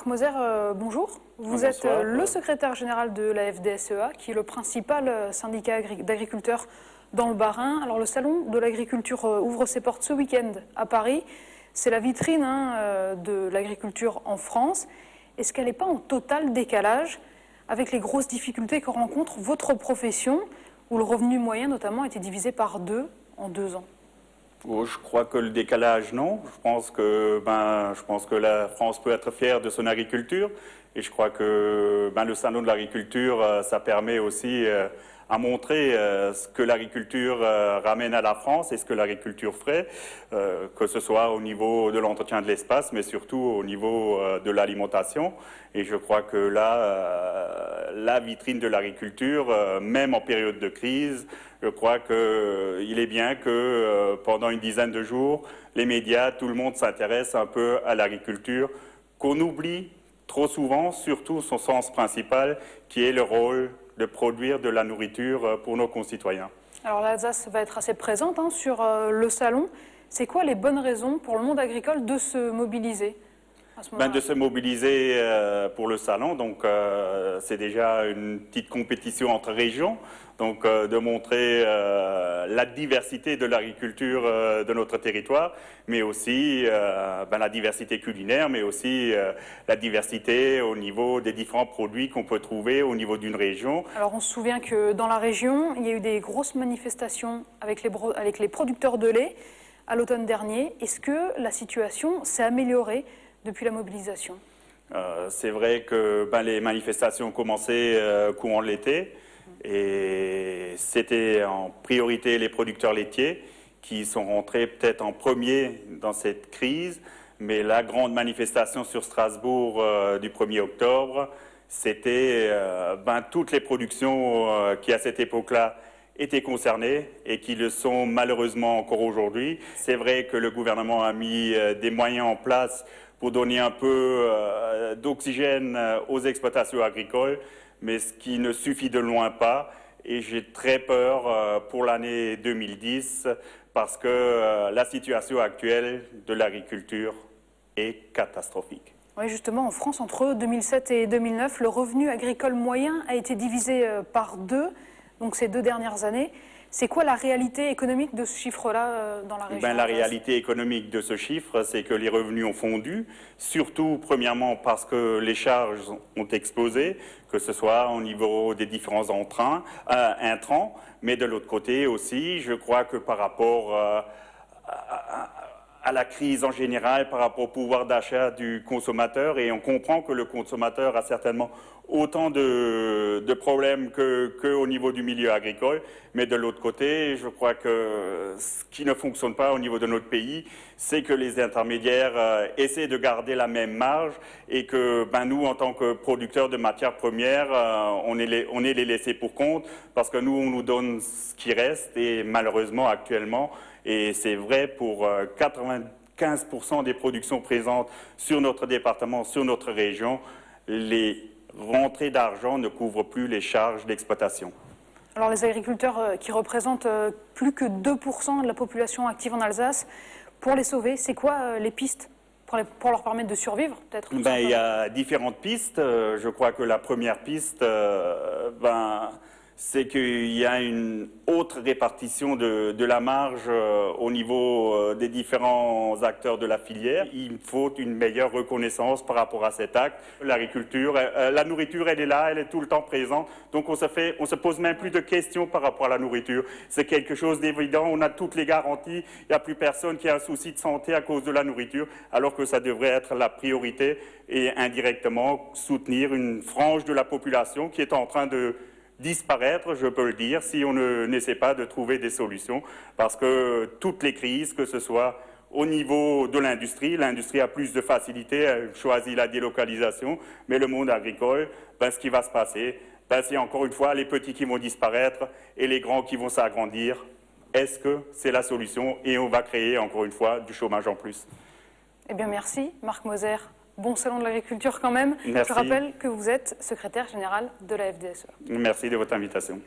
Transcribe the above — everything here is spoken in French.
Marc Moser, euh, bonjour. Vous êtes euh, le secrétaire général de la FDSEA, qui est le principal euh, syndicat d'agriculteurs dans le Bas-Rhin. Alors le salon de l'agriculture ouvre ses portes ce week-end à Paris. C'est la vitrine hein, de l'agriculture en France. Est-ce qu'elle n'est pas en total décalage avec les grosses difficultés que rencontre votre profession, où le revenu moyen notamment a été divisé par deux en deux ans? Oh, je crois que le décalage, non. Je pense que, ben, je pense que la France peut être fière de son agriculture. Et je crois que ben, le salon de l'agriculture, euh, ça permet aussi euh, à montrer euh, ce que l'agriculture ramène à la France et ce que l'agriculture ferait, que ce soit au niveau de l'entretien de l'espace, mais surtout au niveau de l'alimentation. Et je crois que là, la vitrine de l'agriculture, même en période de crise, je crois qu'il est bien que pendant une dizaine de jours, les médias, tout le monde s'intéresse un peu à l'agriculture, qu'on oublie trop souvent, surtout son sens principal, qui est le rôle de produire de la nourriture euh, pour nos concitoyens. Alors l'Alsace va être assez présente hein, sur euh, le salon. C'est quoi les bonnes raisons pour le monde agricole de se mobiliser? Ben, de se mobiliser euh, pour le salon. Donc, euh, c'est déjà une petite compétition entre régions. Donc, euh, de montrer la diversité de l'agriculture de notre territoire, mais aussi ben, la diversité culinaire, mais aussi la diversité au niveau des différents produits qu'on peut trouver au niveau d'une région. Alors, on se souvient que dans la région, il y a eu des grosses manifestations avec les, avec les producteurs de lait à l'automne dernier. Est-ce que la situation s'est améliorée depuis la mobilisation euh, C'est vrai que ben, les manifestations ont commencé euh, courant l'été et c'était en priorité les producteurs laitiers qui sont rentrés peut-être en premier dans cette crise. Mais la grande manifestation sur Strasbourg euh, du 1er octobre, c'était ben, toutes les productions qui à cette époque-là étaient concernées et qui le sont malheureusement encore aujourd'hui. C'est vrai que le gouvernement a mis des moyens en place pour donner un peu euh, d'oxygène euh, aux exploitations agricoles, mais ce qui ne suffit de loin pas. Et j'ai très peur euh, pour l'année 2010 parce que la situation actuelle de l'agriculture est catastrophique. Oui, justement, en France, entre 2007 et 2009, le revenu agricole moyen a été divisé par deux, donc ces deux dernières années. C'est quoi la réalité économique de ce chiffre-là euh, dans la région ben, La réalité économique de ce chiffre, c'est que les revenus ont fondu, surtout premièrement parce que les charges ont explosé, que ce soit au niveau des différents entrains, euh, intrants, mais de l'autre côté aussi, je crois que par rapport euh, à, à la crise en général par rapport au pouvoir d'achat du consommateur et on comprend que le consommateur a certainement autant de, problèmes qu'au niveau du milieu agricole, mais de l'autre côté, je crois que ce qui ne fonctionne pas au niveau de notre pays, c'est que les intermédiaires euh, essaient de garder la même marge et que ben, nous, en tant que producteurs de matières premières, euh, on, est on est les laissés pour compte parce que nous, on nous donne ce qui reste et malheureusement, actuellement, et c'est vrai pour 95% euh, des productions présentes sur notre département, sur notre région, les rentrées d'argent ne couvrent plus les charges d'exploitation. Alors les agriculteurs euh, qui représentent euh, plus que 2% de la population active en Alsace, pour les sauver, c'est quoi les pistes pour, leur permettre de survivre peut-être? Ben, Il y a différentes pistes. Je crois que la première piste, ben, c'est qu'il y a une autre répartition de, la marge euh, au niveau euh, des différents acteurs de la filière. Il faut une meilleure reconnaissance par rapport à cet acte. L'agriculture, euh, la nourriture, elle est là, elle est tout le temps présente. Donc on se on se pose même plus de questions par rapport à la nourriture. C'est quelque chose d'évident. On a toutes les garanties. Il n'y a plus personne qui a un souci de santé à cause de la nourriture, alors que ça devrait être la priorité et indirectement soutenir une frange de la population qui est en train de disparaître, je peux le dire, si on n'essaie pas de trouver des solutions, parce que toutes les crises, que ce soit au niveau de l'industrie, l'industrie a plus de facilité, elle choisit la délocalisation, mais le monde agricole, ben, ce qui va se passer, ben, c'est encore une fois les petits qui vont disparaître et les grands qui vont s'agrandir. Est-ce que c'est la solution? Et on va créer encore une fois du chômage en plus Eh bien merci, Marc Moser. Bon salon de l'agriculture quand même. Je rappelle que vous êtes secrétaire général de la FDSE. Merci de votre invitation.